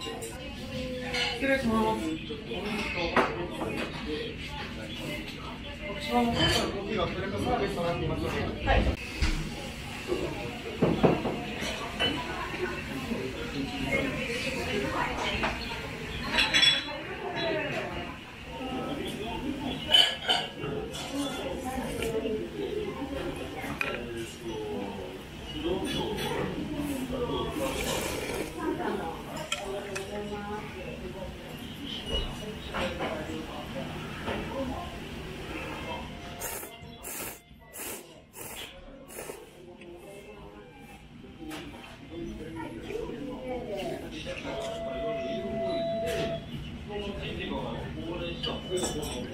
失礼します。こちらの今回のコーヒーはプレートサービスとなっていますので、はい。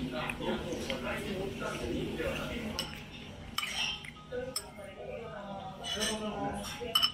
Thank you.